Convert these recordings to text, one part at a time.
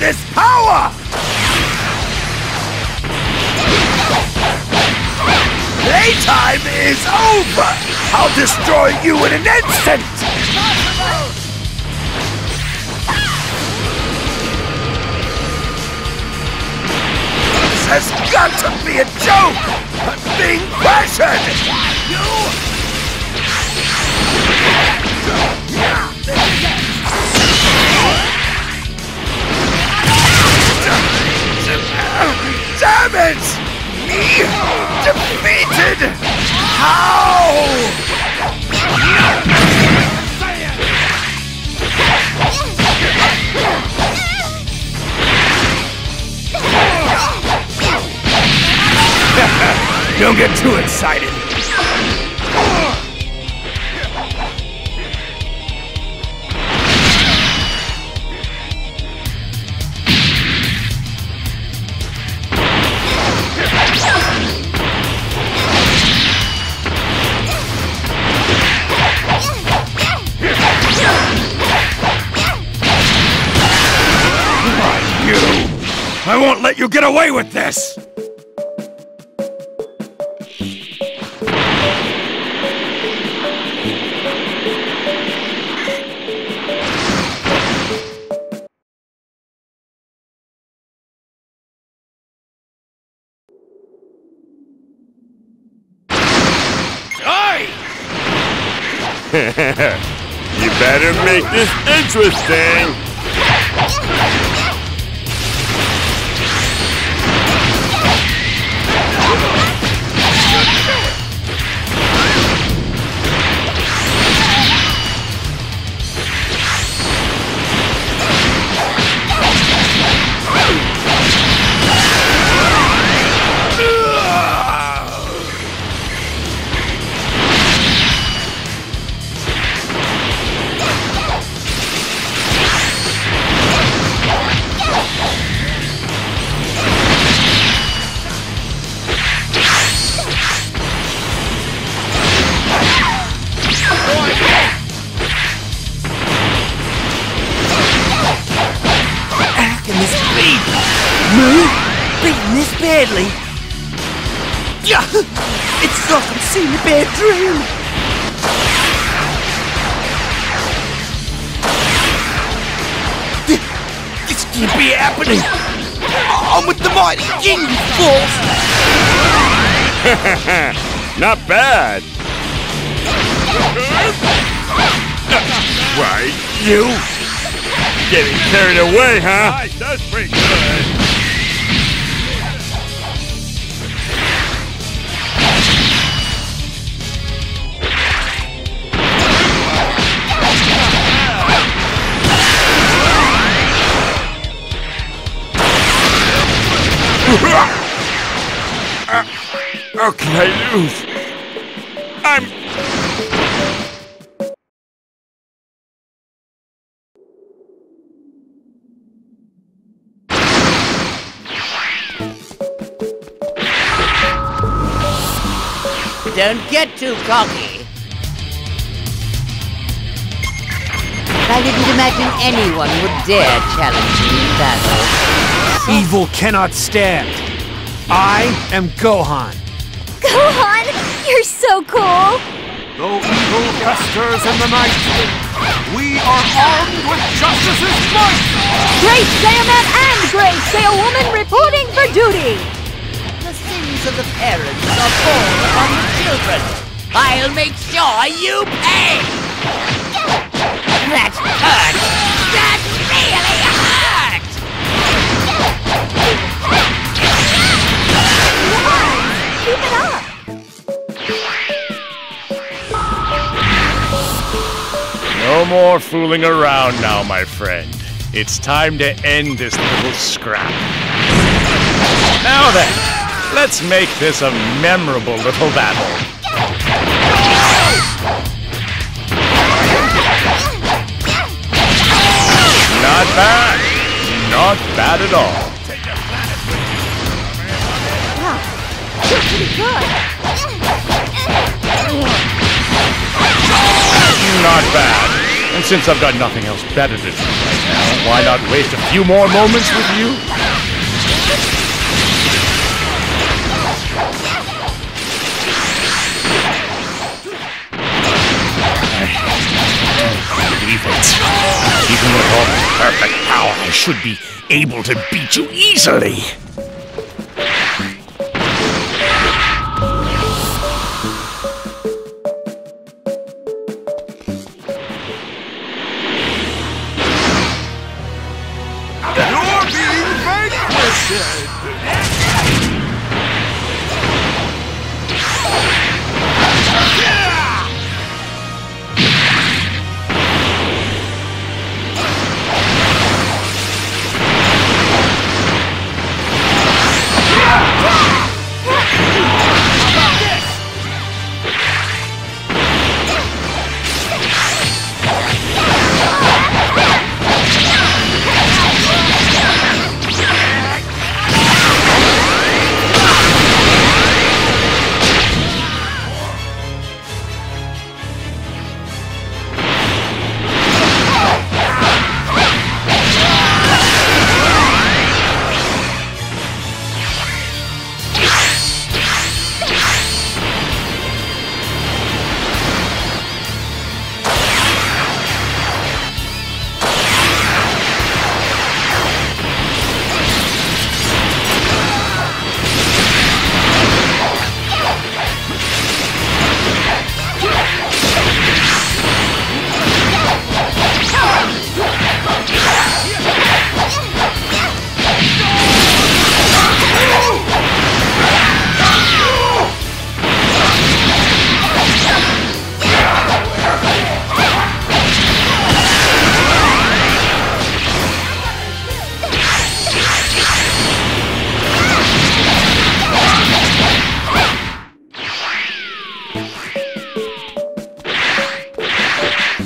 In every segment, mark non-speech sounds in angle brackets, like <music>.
This power? Playtime is over! I'll destroy you in an instant! This has got to be a joke! I'm being pressured! Damn it! Me defeated! How? <laughs> Don't get too excited. I won't let you get away with this! Die! <laughs> You better make this interesting. Me? Beaten this badly? Yeah! It's like I'm seeing a bad dream! This can't be happening! I'm with the mighty Ginyu Force! <laughs> Not bad. Right, you? Getting carried away, huh? That's pretty good. How can I lose? I'm Don't get too cocky. I didn't imagine anyone would dare challenge me in battle. Evil cannot stand. I am Gohan. Gohan, you're so cool! Though evil festers in the night, we are armed with justice's might! Great Saiyaman and Great Woman reporting for duty! The sins of the parents are born upon the children. I'll make sure you pay. That hurt. That really Keep it up! No more fooling around now, my friend. It's time to end this little scrap. Now then, let's make this a memorable little battle. Not bad. Not bad at all. Pretty good! Not bad. And since I've got nothing else better to do right now, why not waste a few more moments with you? believe it. Even with all my perfect power, I should be able to beat you easily.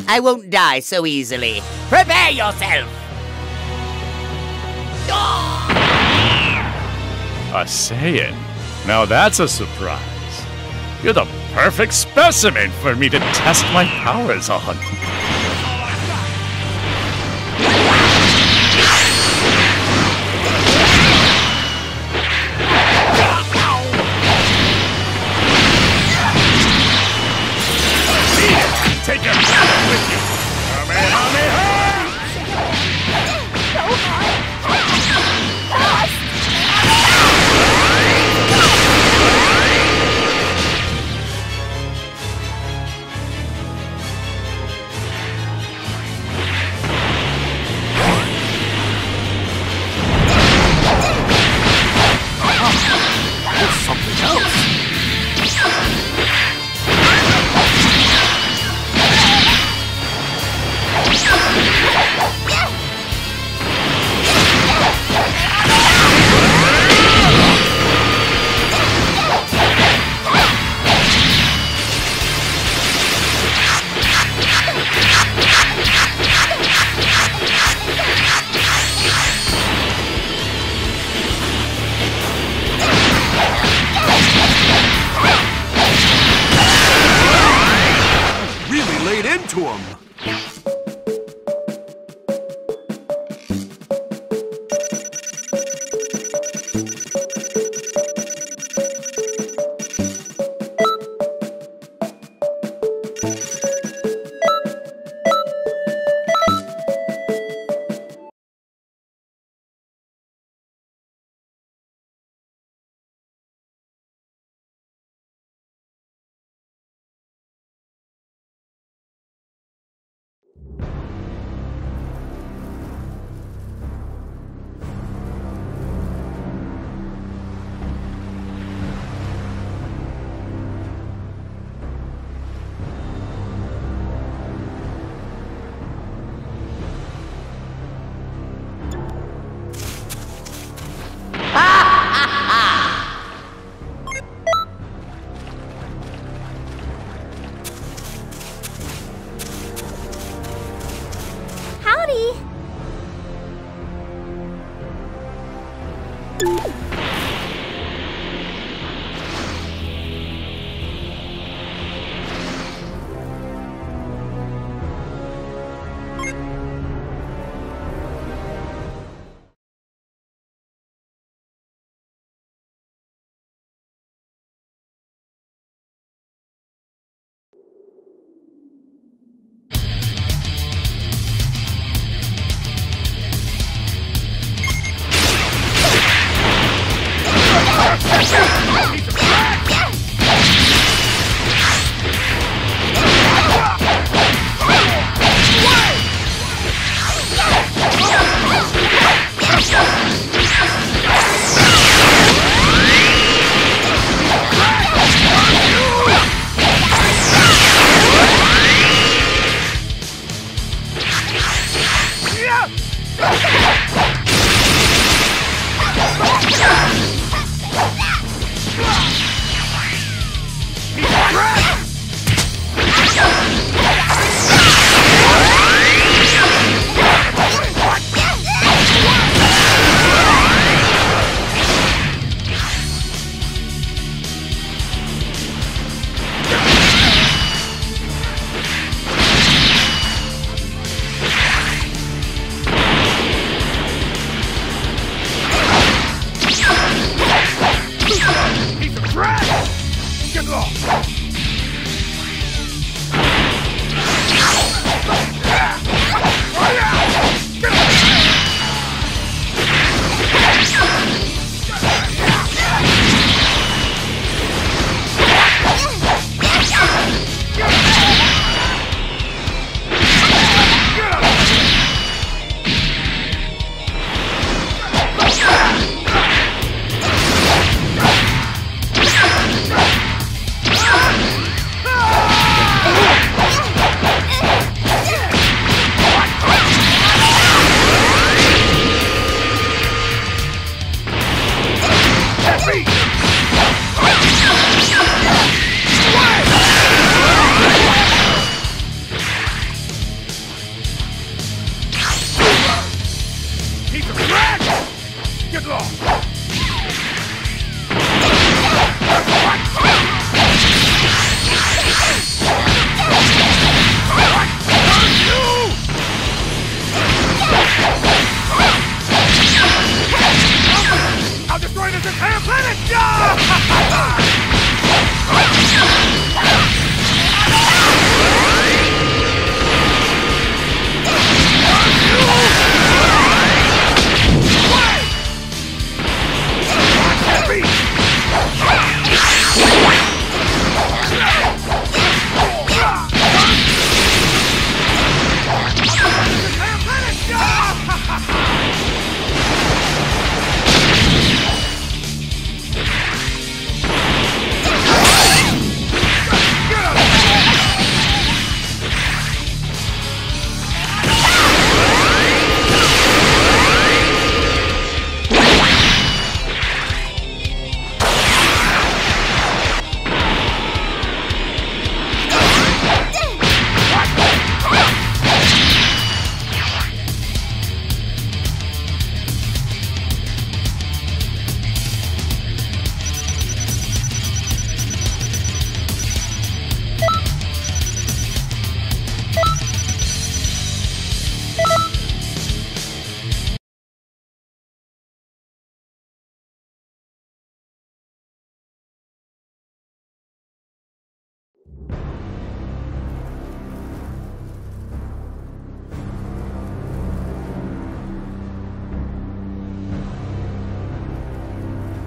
I won't die so easily. Prepare yourself! A Saiyan? Now that's a surprise. You're the perfect specimen for me to test my powers on. Take your with you. It's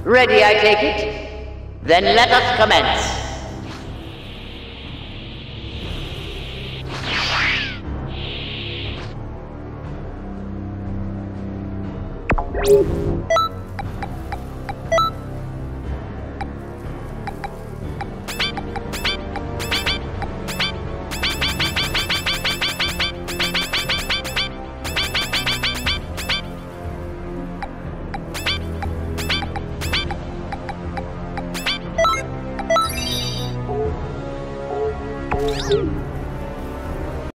Ready, I take it? Then let us commence.